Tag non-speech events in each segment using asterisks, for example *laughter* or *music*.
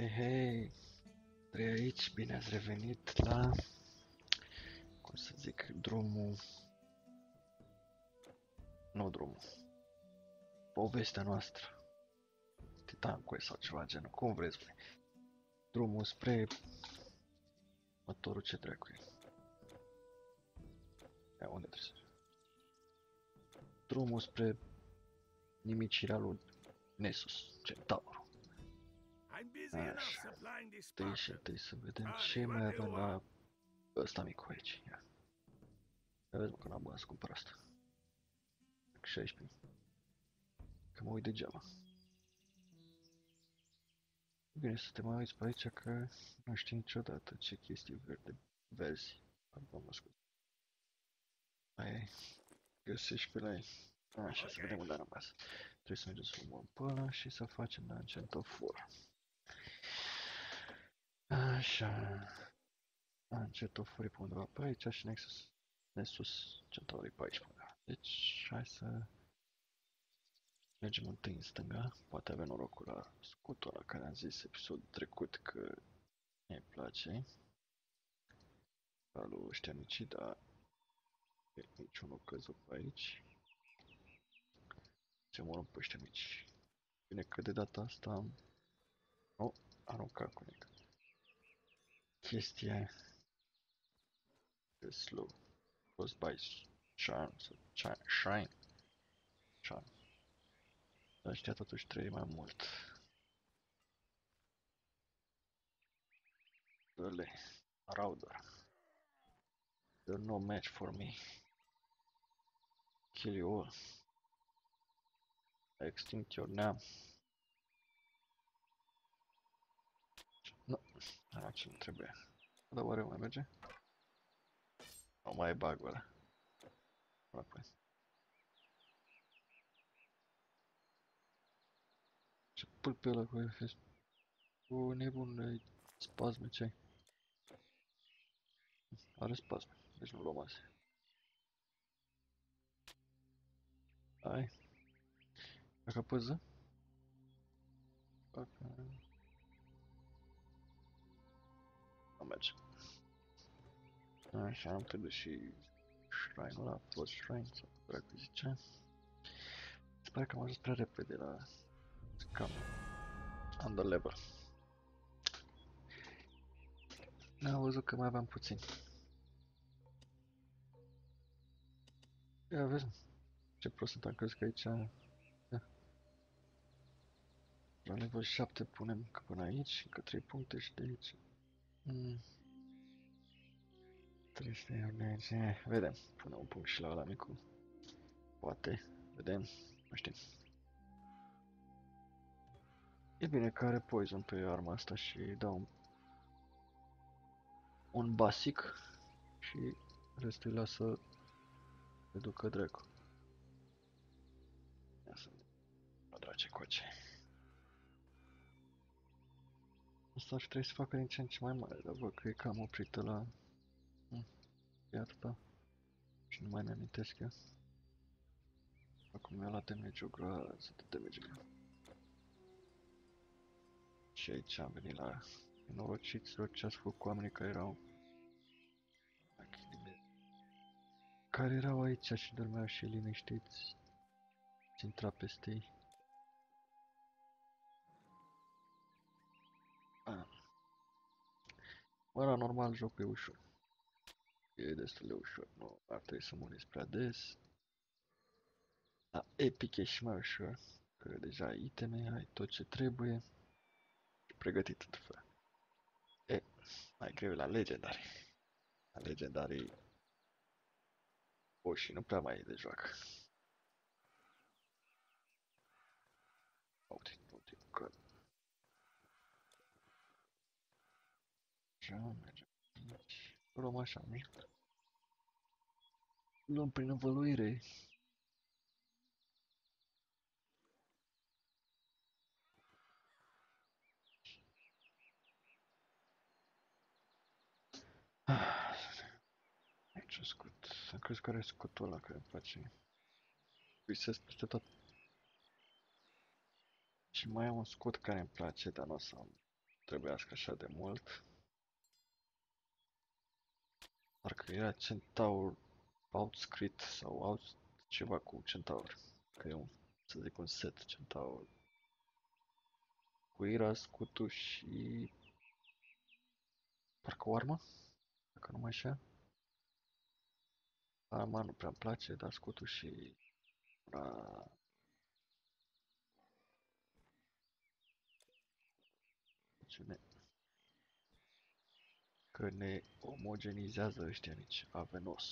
Hei, hei, trei aici, bine ați revenit la, cum să zic, drumul, nu drumul, povestea noastră, Titan Quest sau ceva genul, cum vreți voi, drumul spre motorul ce dracu e. Ia, unde trebuie să Drumul spre nimicirea lui Nessus, Centaur. Așa. Întâi și întâi să vedem ce mai avem la ăsta micu aici. Ia. Ia vezi mă că n-am bani să cumpăr asta. 16. Că mă uit degeaba. Bine să te mai uiți pe aici că nu știi niciodată ce chestii verde vezi. Pardon, mă scuze. Mai găsești pe la ei. Așa, să vedem unde a rămas. Trebuie să mergem să luăm pe ăla și să facem la încetofor. Așa. Încetoforii pe undeva pe aici și Nexus, Nessus Centaurii pe aici. Deci, hai să mergem întâi în stânga. Poate avem norocul la scutul ăla care am zis episodul trecut că mi place. Alu ăștia mici, dar e niciunul căzut pe aici. Ce mă pe ăștia mici. Bine că de data asta am... Oh, aruncat cu nic. Chestia... Slow. Was by charm, so shine. Charm. Dar ăștia totuși trebuie mai mult. Dă-le. Rauder. They're no match for me. Kill you all. Extinct your name. Nu, no, ce nu trebuie. Dar oare mai merge? Nu mai e bug ăla. Apoi. Ce pulpe ăla cu el O nebun, spasme, ce ai? Are spasme, deci nu luăm astea. Hai. Dacă păză? Dacă... merge. Așa, am trebuie și shrine-ul ăla, plus shrine, sau dracu zice. Sper că am ajuns prea repede la cam under level. N-am văzut că mai aveam puțin. Ia vezi ce prost am crezut că aici la level 7 punem că până aici, încă 3 puncte și de aici. Mm. 300 de aici. Eh, vedem. Punem un punct și la ăla micu. Poate. Vedem. Nu știm. E bine că are poison pe arma asta și dau un, un basic și restul îi lasă să ducă dracu. Ia să mă drace coace. Asta ar trebui să facă din ce în ce mai mare, dar văd că e cam oprită la... Hm, e atâta. Și nu mai mi-amintesc eu. Acum mi-a luat damage-ul groază de damage -ul. Și aici am venit la nenorociților ce ați făcut cu oamenii care erau... Care erau aici și dormeau și liniștiți. Ți intra peste ei. Ăla normal jocul e ușor. E destul de ușor, nu ar trebui să muriți prea des. La Epic e și mai ușor, că deja ai iteme, ai tot ce trebuie. Și pregătit în fel. E, mai greu la legendari. La legendari o și nu prea mai e de joacă. Uite, uite, că Așa, mergem aici. Luăm așa, mic. Luăm prin învăluire. Aici scut. Am crezut că are scutul ăla care îmi place. Visez peste tot. Și mai am un scut care îmi place, dar nu o să am trebuiască așa de mult. Parcă era centaur outscrit sau out ceva cu centaur. Că e un, să zic, un set centaur. Cu Ira, scutul și... Parcă o armă? Dacă nu mai așa. Arma nu prea-mi place, dar scutul și... Una... ne... Că ne omogenizează ăștia mici, avenos.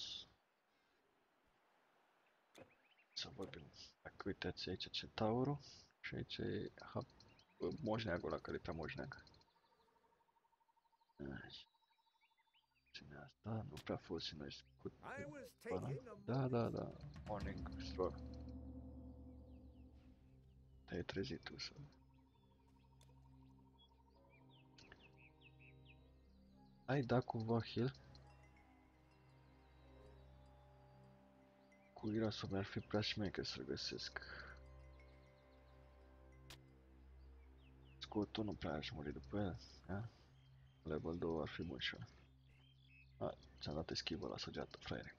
Să vorbim. Dacă uitați aici centaurul și aici e moșneagul ăla care e prea moșneag. Cine asta? Nu prea fost și noi cu Da, da, da. Morning stroll. Te-ai trezit tu să... Ai dat cumva heal? Cu Irasul mi-ar fi prea șmecher să-l găsesc. Scutul nu prea aș muri după el, a? Level 2 ar fi bun și A, ți-am dat eschivă la săgeată, fraiere.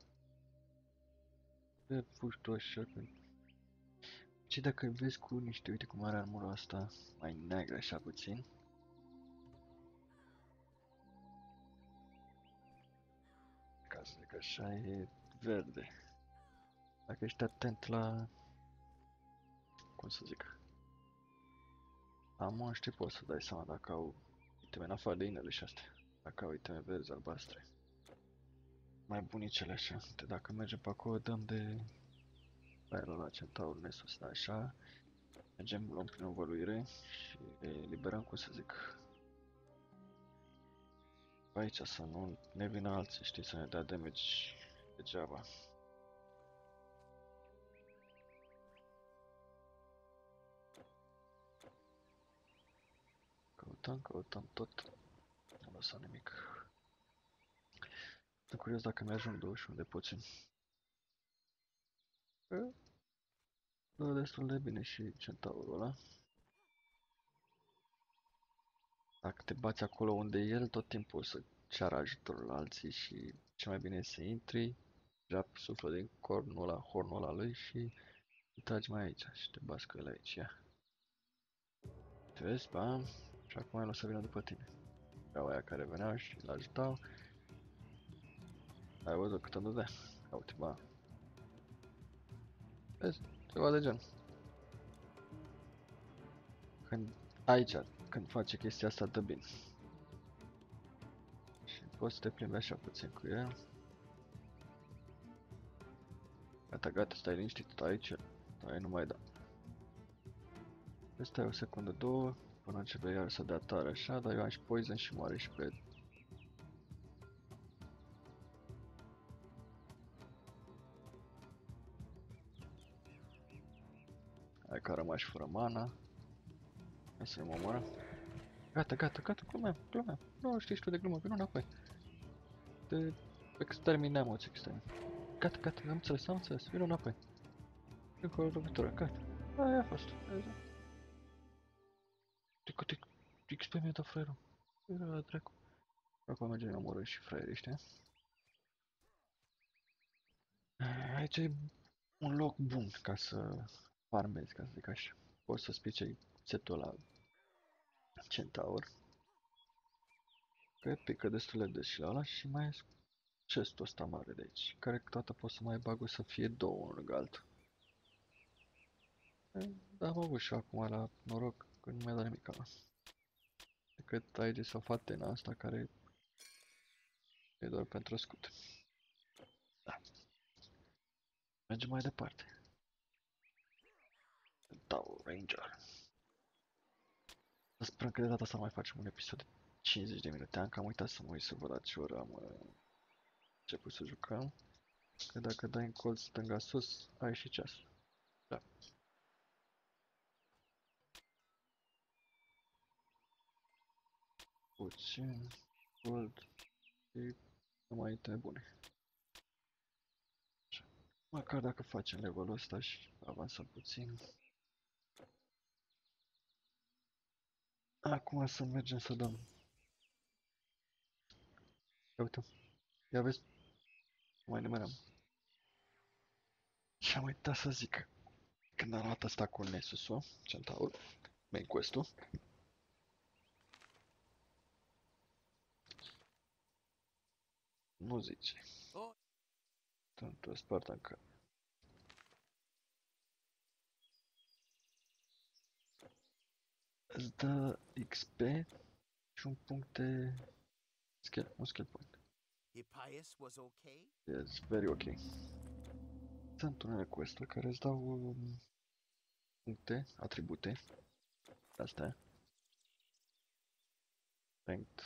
Pe puști așa că... Ce dacă vezi cu niște, uite cum are armura asta, mai neagră așa puțin. Ca să zic așa, e verde. Dacă ești atent la... Cum să zic? Am știi poți să dai seama dacă au iteme în afară de inele și astea. Dacă au iteme verzi, albastre. Mai bunicele așa. De dacă mergem pe acolo, dăm de... Aia la centaur ne sus, da, așa. Mergem, luăm prin învăluire și eliberăm, cum să zic, aici să nu ne vină alții, știi, să ne dea damage degeaba. Căutăm, căutăm tot. Nu lăsat nimic. Sunt curios dacă mi-ajung 21 de puțin. Dă destul de bine și centaurul ăla. Dacă te bați acolo unde e el, tot timpul o să ceară ajutorul la alții și ce mai bine e să intri, deja suflă din cornul ăla, hornul ăla lui și îl tragi mai aici și te bați cu el aici, ia. Te vezi, bam, și acum el o să vină după tine. Ca aia care veneau și îl ajutau. Ai văzut cât îmi dădea? Ia uite, ba. Vezi, ceva de gen. Când aici, când face chestia asta, dă bine. Și poți să te plimbi așa puțin cu el. Gata, gata, stai liniștit, stai aici. Stai, nu mai da. Stai o secundă, două. Până începe iar să dea tare așa, dar eu am și poison și moare și pe Hai că a rămas fără mana. Hai să mă omoară. Gata, gata, gata, glumea, glumea. Nu știi tu de glumă, vină înapoi. Te exterminăm, o extermin. Gata, gata, am înțeles, am înțeles, vină înapoi. Încă o lovitură, gata. Aia a fost. Aia câte XP mi-a dat fraierul. Era la dracu. Acum mergem omorând și fraierii ăștia. Aici e un loc bun ca să farmezi, ca să zic așa. Poți să spicei setul la centaur. Că pică destul de des și la ăla și mai e chestul ăsta mare de aici, care toată pot să mai bag o să fie două în lângă altul. Da, am avut și acum la noroc că nu mi-a dat nimic ala. Decât aici sau fatena asta care e doar pentru scut. Da. Mergem mai departe. Dau Ranger. Sperăm că de data asta mai facem un episod de 50 de minute. Am cam uitat să mă uit să văd la ce oră am uh, început să jucăm. Că dacă dai în colț stânga sus, ai și ceasul. Da. puțin, gold și numai iteme bune. Așa. Măcar dacă facem levelul ăsta și avansăm puțin. Acum să mergem să dăm. Ia uite. Ia vezi. Mai numeram. Și am uitat să zic. Când am luat asta cu Nessusul, Centaur, main quest-ul, nu zice. Tanto Spartan că îți dă XP și un punct de skill, un skill point. Hippias was okay? Yes, very ok. Sunt unele quest care îți dau um, puncte, atribute, astea. Strength,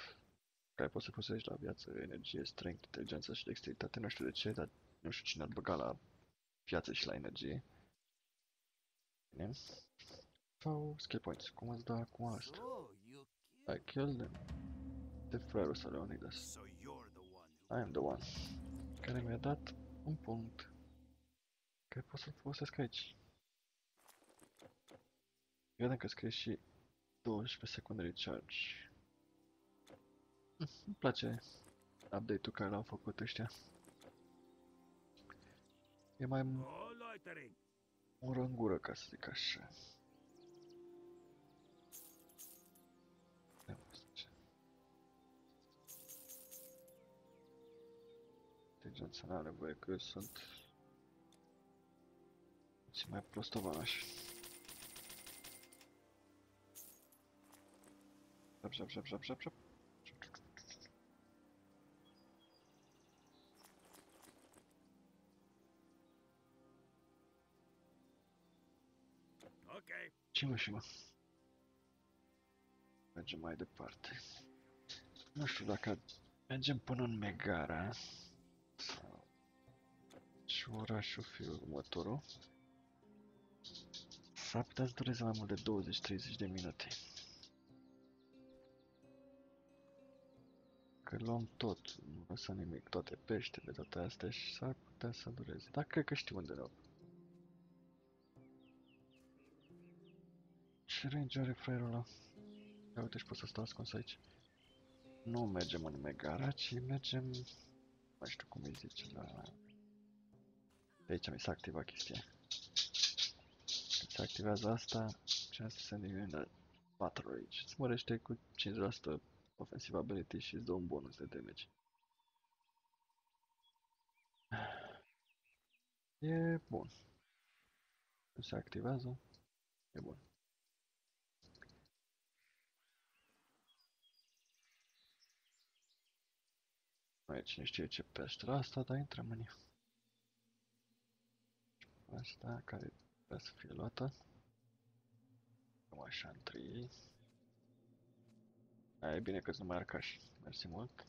care poți să folosești la viață, energie, strength, inteligență și dexteritate, nu știu de ce, dar nu știu cine ar băga la viață și la energie. Bine. Sau skill points, cum îți dă acum asta? So you killed. I killed them. De fraiul să Leonidas. So you're the one who I am the one. Care mi-a dat un punct. Care pot să-l folosesc aici. Vedem că scrie și 12 secunde recharge. Mm, Îmi place update-ul care l-au făcut ăștia. E mai No loitering. mură în gură, ca să zic așa. Inteligența n-are voie că eu sunt... Și mai prostovanaș. Șap, șap, șap, șap, șap, șap. Okay. Ce mă și mă? Mergem mai departe. Nu știu dacă mergem până în Megara sau și orașul fi următorul. S-ar putea să dureze mai mult de 20-30 de minute. Că luăm tot, nu lăsăm nimic, toate peștele, toate astea și s-ar putea să dureze. Dar cred că știu unde le Ce range are fraierul ăla? Ia uite și pot să stau ascuns aici. Nu mergem în Megara, ci mergem... Nu mai știu cum îi zice la... De aici mi s-a activat chestia. Când se activează asta, chance to send immune la Battle Rage. Îți mărește cu 5% offensive ability și îți dă un bonus de damage. E bun. Când se activează, e bun. Nu e cine știe ce peșteră asta, dar intrăm în ea. Asta care trebuie să fie luată. Cam așa între ei. Aia e bine că nu mai arcași. Mersi mult.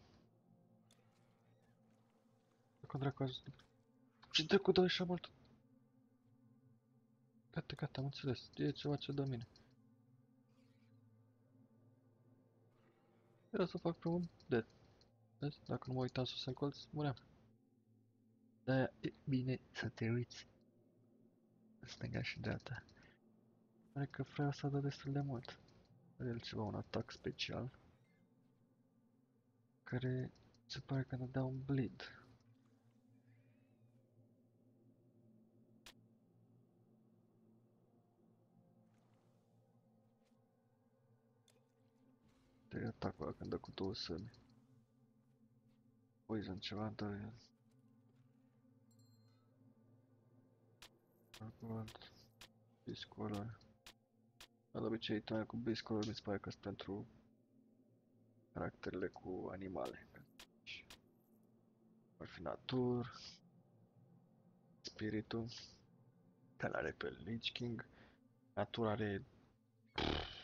Cum dracu azi... Ce dracu dau așa mult? Gata, gata, am înțeles. E ceva ce dă mine. Era să fac primul dead. Vezi? Dacă nu mă uitam sus în colț, muream. de e bine să te uiți. În stânga și dreapta. Pare că freia asta dă destul de mult. Are el ceva, un atac special. Care se pare că ne dă un bleed. De atacul ăla când dă cu două săbi. Poison ceva, dar... Arculat. Biscolor. La de obicei, tine cu Biscolor mi se pare că sunt pentru caracterele cu animale. Ar fi natur, spiritul, care are pe Lich King. Natura are...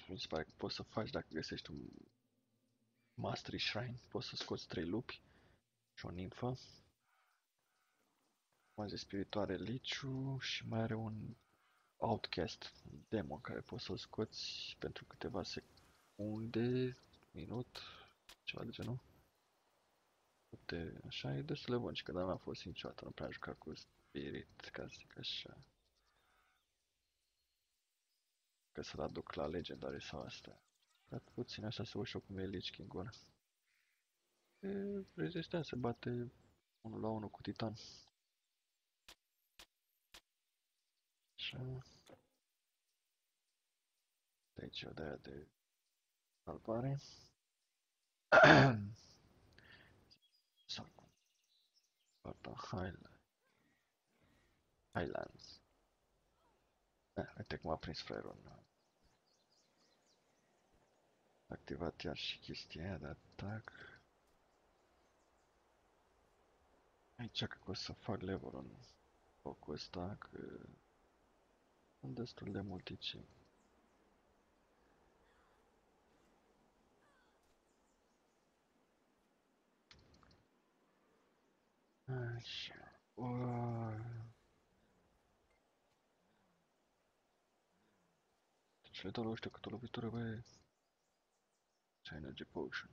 Mi se pare că poți să faci dacă găsești un Mastery Shrine, poți să scoți trei lupi și o nimfă. Mai spiritoare Liciu și mai are un Outcast, un demon care poți să-l scoți pentru câteva secunde, minut, ceva de genul. Uite, așa e destul de bun și că n-am fost niciodată, nu prea am jucat cu Spirit, ca să zic așa. Că să-l aduc la legendare sau astea. Dat puțin așa să ușor cum e Lich King-ul E, rezistează, se bate 1 la 1 cu Titan. Așa. De aici o de aia de salvare. *clears throat* Sau cum? Partea Highland. Highlands. Eh, uite cum a prins fraierul. în- Activat iar și chestia aia de atac. Aici cred că o să fac level în locul ăsta, că sunt destul de multici. Așa. Ua. Ce le dau la ăștia cât o lovitură, bă? Ce energy potion.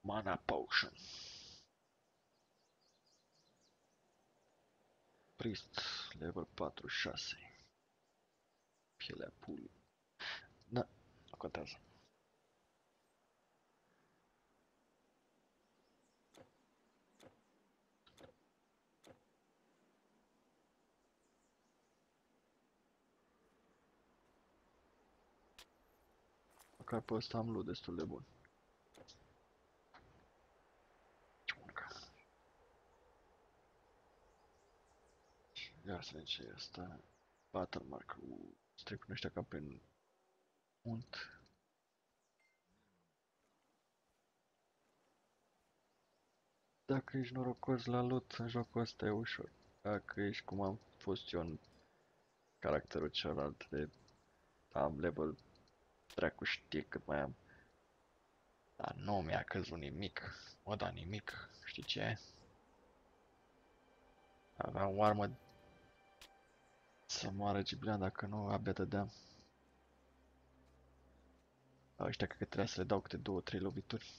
Mana potion. Priest, level 46. Pielea pulii. Da, nu contează. Măcar pe ăsta am loot destul de bun. Ia să vedem ce e asta. Battle mark. Uh, Stric ăștia ca prin unt. Dacă ești norocos la loot în jocul ăsta e ușor. Dacă ești cum am fost eu în caracterul celălalt de am level dracu știe cât mai am. Dar nu mi-a căzut nimic. Mă, da nimic. Știi ce? Aveam o armă să moară Giblian, dacă nu, abia dădeam. La ăștia cred că trebuia să le dau câte două, trei lovituri.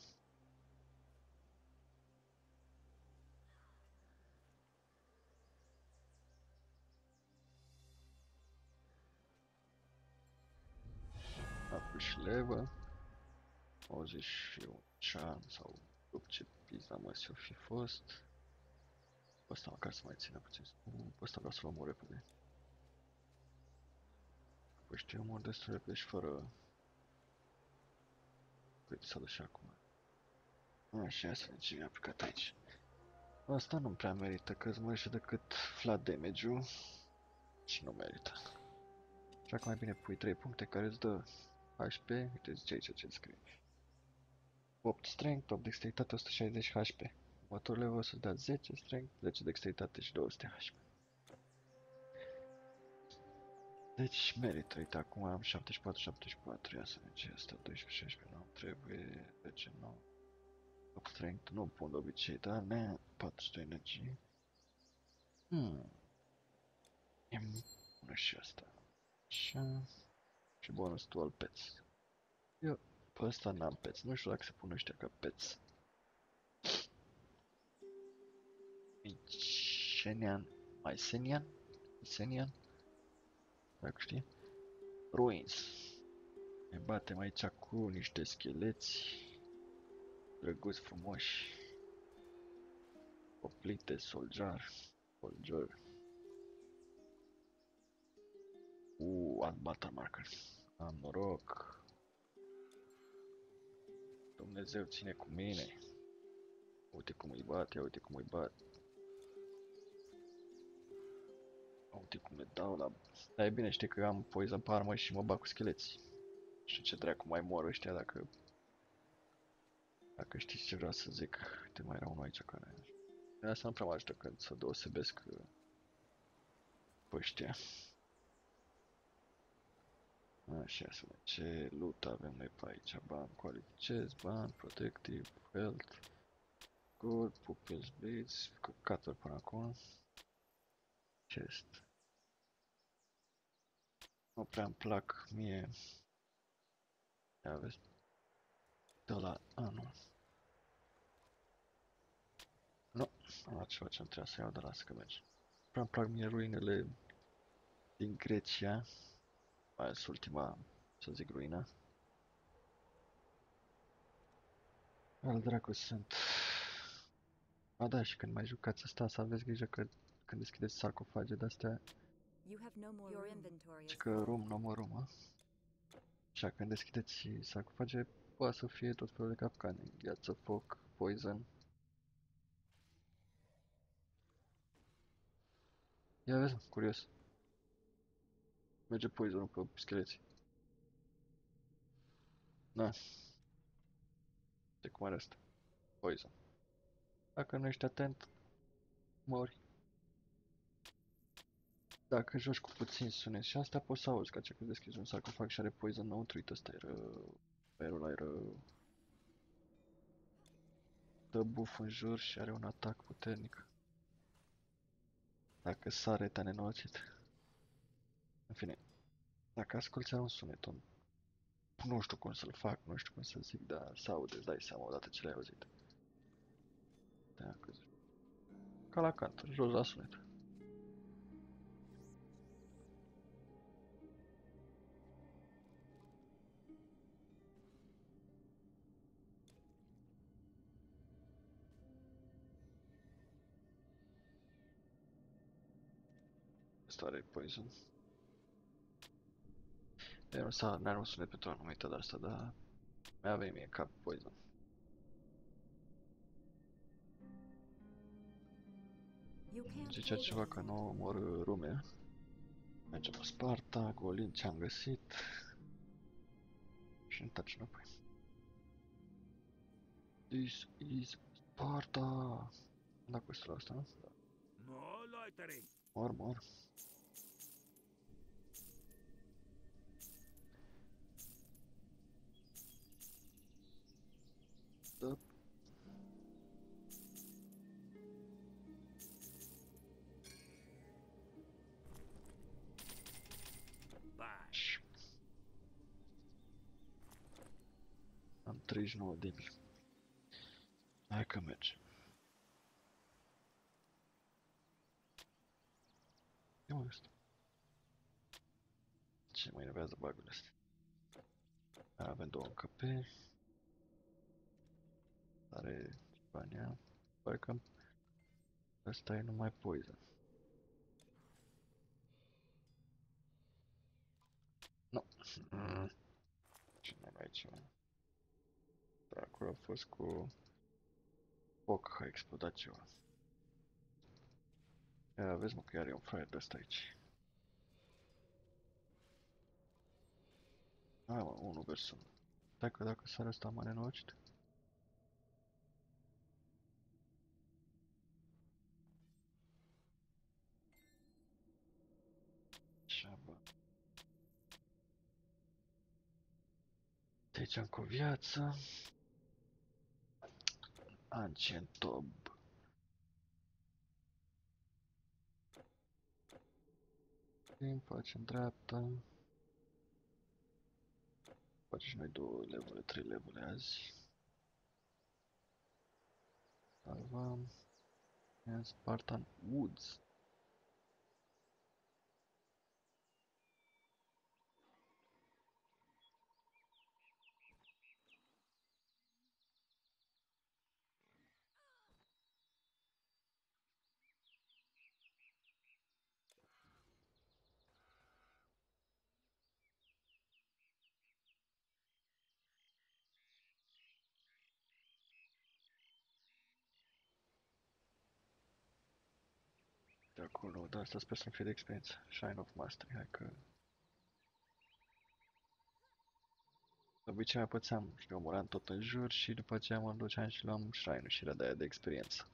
Apuși levă. 81 cean sau după ce pizda mă o fi fost. Ăsta măcar să mai țină puțin. Nu, Ăsta vreau să-l omor repede. Păi știu, omor destul de repede și fără... Uite să și acum. Așa, ia să vedem ce mi-a aplicat aici. Asta nu prea merită, că îți mărește decât flat damage-ul și nu merită. Așa că mai bine pui 3 puncte care îți dă HP, uite zice aici ce scrie. 8 strength, 8 dexteritate, 160 HP. Următorul level o să dea 10 strength, 10 dexteritate și 200 HP. Deci merită, uite, acum am 74, 74, ia să vedem ce e asta, 12, 16, nu trebuie, 10, 9. 8 strength, nu pun de obicei, dar ne 400 energie. Hmm. Îmi pune și asta. Așa. Și bonus dual pets. Eu pe ăsta n-am pets, nu știu dacă se pun ăștia ca pets. Mycenian, Mycenian, Mycenian, dacă știi. Ruins. Ne batem aici cu niște scheleți drăguți frumoși. Oplite, soljar, soljar. Uh, alt battle marker. Am noroc. Dumnezeu ține cu mine. Uite cum îi bat, ia uite cum îi bat. Uite cum le dau la... Dar e bine, știi că am poison pe armă și mă bag cu scheleți. Și ce dracu mai mor ăștia dacă... Dacă știți ce vreau să zic. Uite, mai era unul aici care... De asta nu prea mă ajută când să deosebesc uh, pe ăștia. Așa, să vedem ce loot avem noi pe aici. Ban, qualificez, ban, protective, health, gold, pupils, blades, căcaturi până acum chest. Nu prea îmi plac mie. Ia vezi. De la anul. Nu, am luat ceva ce nu trebuia să iau de la să merge. Prea îmi plac mie ruinele din Grecia. Mai ales ultima, să zic, ruină. Al dracu sunt. A, da, și când mai jucați asta, să aveți grijă că când deschideți sarcofage de-astea, You have no more Your inventory ci is că rum, no mă rum, a? Așa, când deschideți sarcofage, poate să fie tot felul de capcane. Gheață, foc, poison. Ia vezi, mă, curios. Merge poisonul pe scheleți. Na. De cum are asta? Poison. Dacă nu ești atent, mori. Dacă joci cu puțin sunet și asta poți să auzi ca ce că deschizi un sarcofag și are poison înăuntru, uite ăsta e rău. Aerul ăla e rău. Dă buff în jur și are un atac puternic. Dacă sare te-a nenorocit. În fine, dacă asculti un sunet, un... nu știu cum să-l fac, nu știu cum să zic, dar să aude, îți dai seama odată ce l-ai auzit. Da, că zic. Ca la cant, jos la sunet. Asta are poison. E, nu s-a, n-are un sunet pentru anumită de asta, dar mi-a venit mie în cap poison. You can't Zicea pay ceva them. că nu omor rume. Mergem pe Sparta, golim ce am găsit. Și întoarcem înapoi. This is Sparta! Am dat cu la asta, nu? No loitering. Mor, mor. Da. Bash. Am 39 de mii. Hai că merge. Ia mă ăsta. Ce mai enervează bagul ăsta? Avem două încăperi. Are ceva în ea. Pare că ăsta e numai poison. Nu. Mm. Ce mai mai aici? mă? Dracul a fost cu foc, a explodat ceva. Ia vezi mă că iar e un fraier de ăsta aici. Hai mă, 1 vs 1. Dacă dacă sare ăsta m-a nenorocit. Așa bă. Deci am cu o viață. Ancient Tob. Bine, facem dreapta. Facem și noi două levele, trei levele azi. Salvam. Ia Spartan Woods. Acolo, dar asta sper să-mi fie de experiență. Shine of Mastery, hai că... De obicei mai pățeam și ne omoram tot în jur și după aceea mă duceam și luam Shrine-ul și era de aia de experiență.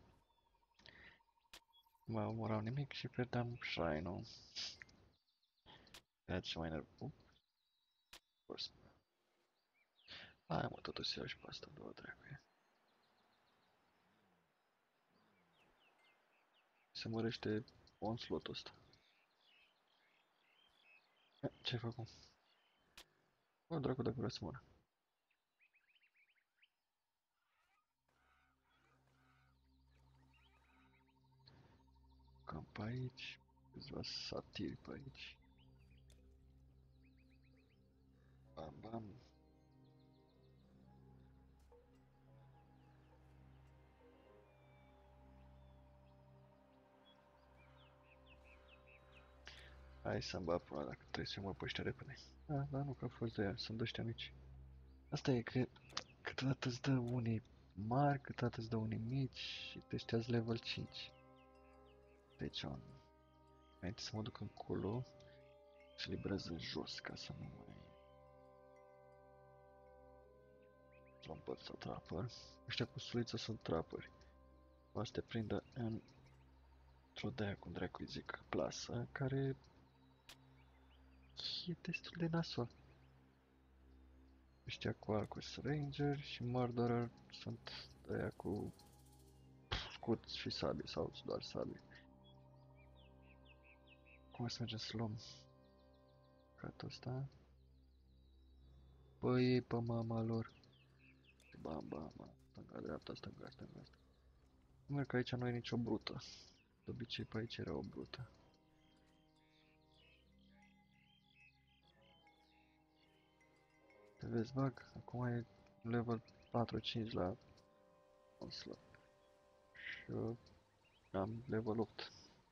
Nu mai omorau nimic și pierdeam Shrine-ul. Ceea ce mai nerv... Up. Force. Hai mă, totuși iau și pe asta, două dracu. Se mărește onslaught-ul ăsta. Eh, Ce ai făcut? Bă, dracu, dacă vrea să moară. Cam pe aici. Câțiva satiri pe aici. Bam, bam. Hai să-mi bag până dacă trebuie să mă pe ăștia repede. Da, da, nu, că a fost de ea, sunt de ăștia mici. Asta e că câteodată îți dă unii mari, câteodată îți dă unii mici și te ăștia level 5. Deci, on. Înainte să mă duc încolo, și librez în jos ca să nu mai... L-am pățit trapper. Ăștia cu suliță sunt trapperi. O să te prindă în într-o de cum dracu zic, plasă, care e destul de nasol. Ăștia cu Arcus Ranger și Murderer sunt aia cu scut și sabi sau doar sabi. Cum să mergem să luăm catul ăsta? Păi ei pe mama lor. Bam, bam, bam. Stânga, dreapta, stânga, stânga, stânga. Numai că aici nu e nicio brută. De obicei pe aici era o brută. Vezi, bag? Acum e level 4-5 la Onslaught. Și eu am level 8.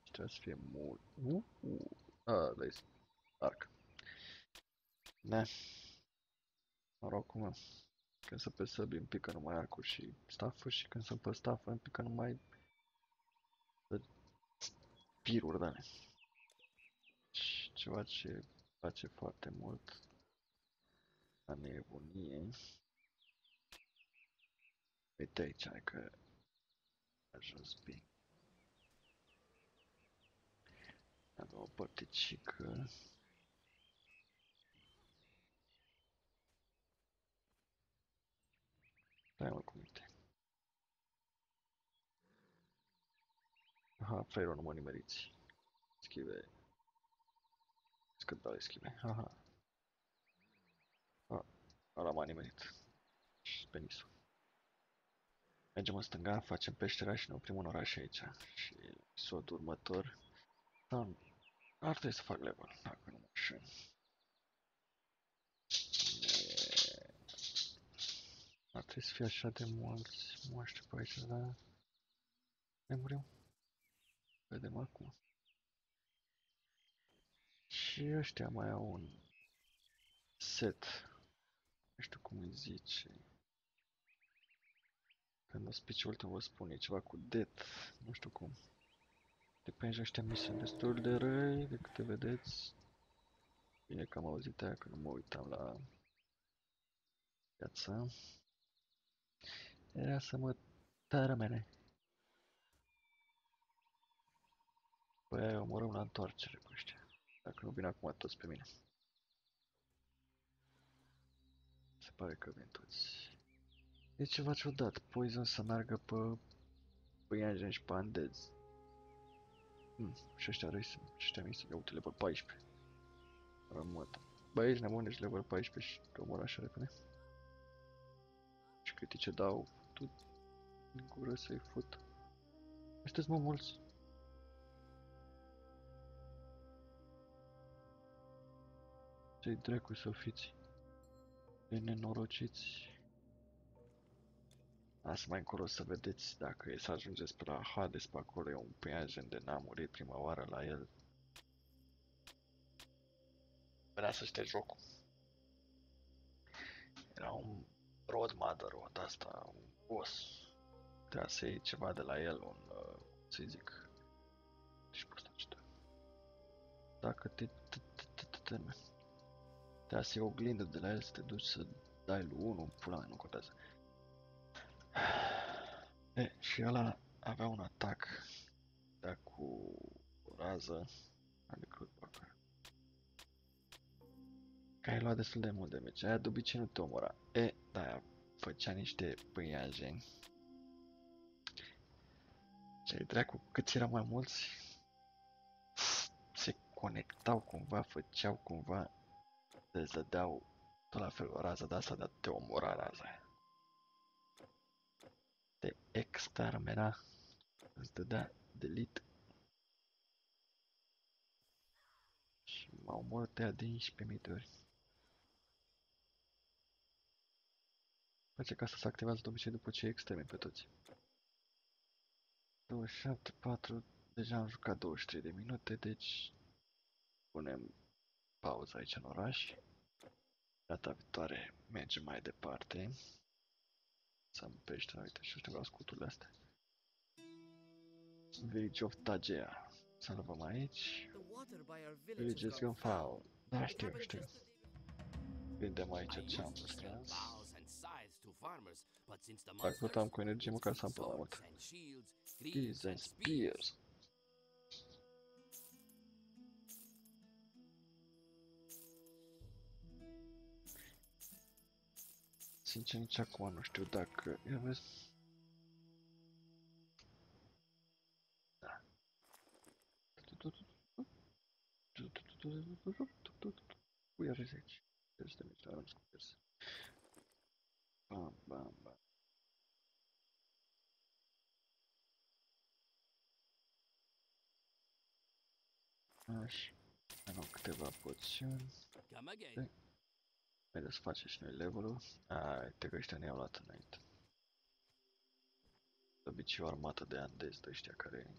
Și trebuie să fie mult. Uh, uh. A, da, e arc. Ne. Noroc cum Când să pe săbi îmi pică numai arcul și staff și când sunt pe staff îmi pică numai piruri de alea. Și ceva ce face foarte mult la nebunie. Uite aici, hai că a ajuns bine. Avem o părticică. Stai mă cum uite. Aha, fraierul nu mă nimeriți. Schive. Cât dau schive. Aha. A, ăla m-a nimerit. Și penisul. Mergem în stânga, facem peștera și ne oprim în oraș aici. Și episodul următor... Da, ar trebui să fac level, dacă nu mă înșel. Ar trebui să fie așa de mulți moaște pe aici, dar... Ne murim. Vedem acum. Și ăștia mai au un set. Nu știu cum îi zice. Când o speech ultim vă spune ceva cu death. Nu știu cum. Depinde ăștia mi sunt destul de răi, de câte vedeți. Bine că am auzit aia că nu mă uitam la viață. Era să mă tărămene. Păi aia omorăm la întoarcere cu ăștia. Dacă nu vin acum toți pe mine. Se pare că vin toți. E ceva ciudat. Poison să meargă pe păianjen și pe undeads. Hmm, și ăștia răi sunt. Și ăștia mici sunt. Uite, level 14. Rămâtă. Bă, ești nebun, ești level 14 și te omor așa repede. Și critice dau tu în gură să-i fut. Ăștia mă mulți. Ce-i dracu să fiți? De nenorociți. Asta mai încolo să vedeți dacă e să ajungeți pe la Hades pe acolo, e un peiajen de n-a murit prima oară la el. Vrea să știe jocul. Era un road mother, o asta, un boss. Trebuia să iei ceva de la el, un, uh, să zic, și pe ăsta ce Dacă te, te, te, te, te, te, te să iei oglindă de la el, să te duci să dai lui unul, pula mea, nu contează. *sighs* E, și ăla avea un atac da cu o rază, adică parcă care lua destul de mult damage. Aia de obicei nu te omora. E, da, aia făcea niște păianjeni. Ce dracu, câți erau mai mulți, se conectau cumva, făceau cumva, te zădeau tot la fel o rază de asta, dar te omora raza aia te extermina, îți dădea delete și m-a omorât de 11.000 de ori. Face ca să se activează de obicei după ce extermin pe toți. 27, 4, deja am jucat 23 de minute, deci punem pauză aici în oraș. Data viitoare mergem mai departe. Să am pește, uite, și știu vreau scuturile astea. Village of Tagea. Să luăm aici. The water by our village Village has is gone gone foul. Da, We știu, haven't știu. tested it. Vedem aici I ce am used to sell strâns. bows and scythes to farmers, but since the Dacă tot am monsters, cu energie, măcar să am pe mai swords mult. and shields, Spears Sincer, nici acum nu știu dacă... Ia vezi... Da. Ui, are 10. 10 de mici, am scurs. Bam, bam, bam. Așa. Am câteva poțiuni. Come again. Haideți să facem și noi level-ul. A, uite că ăștia ne-au luat înainte. De obicei o armată de andezi de ăștia care...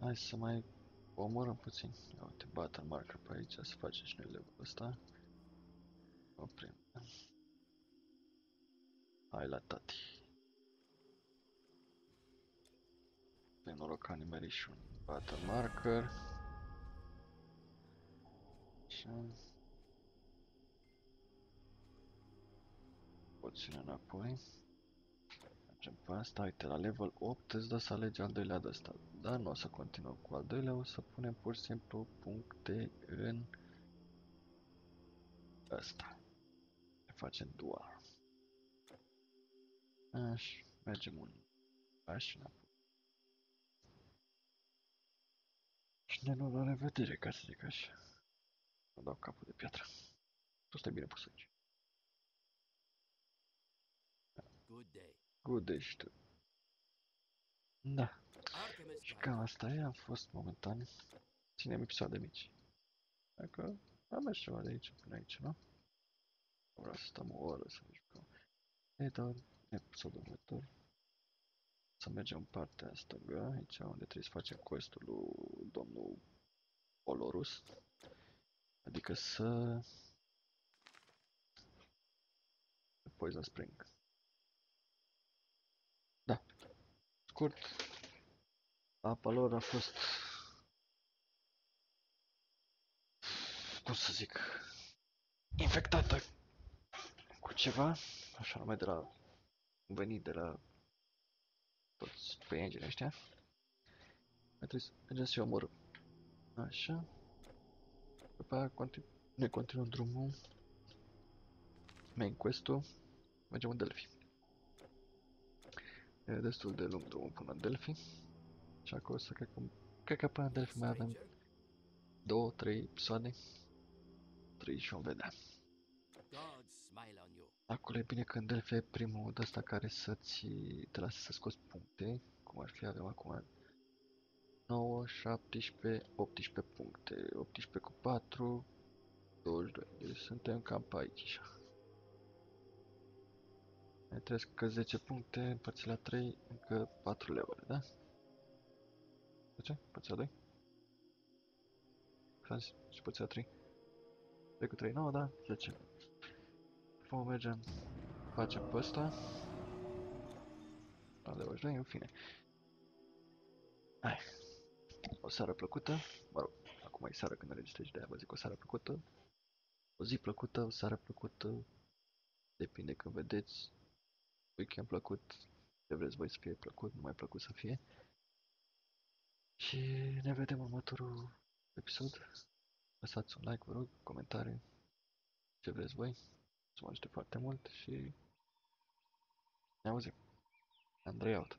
Hai să mai omorăm puțin. Ia uite, battle marker pe aici, să facem și noi level-ul ăsta. Oprim. Hai la tati. Pe noroc că nimeri și un battle marker. Așa. Puțin înapoi. Mergem pe asta, uite, la level 8 îți dă să alegi al doilea de ăsta. Dar nu o să continuăm cu al doilea, o să punem pur și simplu puncte în ăsta. Ne facem dual. Așa, mergem un paș înapoi. Și ne luăm la revedere, ca să zic așa. Mă dau capul de piatră. Tu stai bine pus aici. Good day. Good ești tu. Da, Artemis și tried cam asta e, am fost momentan. Ținem episoade mici. Dacă am mers ceva de aici până aici, nu? Vreau să stăm o oră să ne jucăm. E, dar episodul următor. Să mergem în partea asta, gă, aici unde trebuie să facem questul lui domnul Olorus. Adică să... Poison Spring. Da. Scurt. Apa lor a fost... Cum să zic... Infectată cu ceva, așa numai de la... venit de la toți pe engine ăștia. Mai trebuie să mergem să-i omorâm. Așa. După aia continu ne continuăm drumul. Main quest-ul. Mergem în Delphi. E destul de lung drumul până în Delphi. Și acolo să cred că, cred că până în Delphi mai avem stranger. două, trei episoade. Trei și vom vedea. Acolo e bine că în Delphi e primul de ăsta care să-ți te lasă să scoți puncte, cum ar fi avem acum 9, 17, 18 puncte, 18 cu 4, 22, deci suntem cam pe aici așa. Mai trebuie că 10 puncte împărțit la 3, încă 4 level, da? De ce? Împărțit la 2? Cât și împărțit la 3? 3 cu 3, 9, da? 10. Vom mergem, facem pe ăsta. La 22, în fine. Hai. O seară plăcută. Mă rog, acum e seară când înregistrezi de aia vă zic o seară plăcută. O zi plăcută, o seară plăcută. Depinde când vedeți. Weekend plăcut. Ce vreți voi să fie plăcut, nu mai plăcut să fie. Și ne vedem în următorul episod. Lăsați un like, vă rog, comentarii. Ce vreți voi. Să mă ajute foarte mult și ne auzim. Andrei out.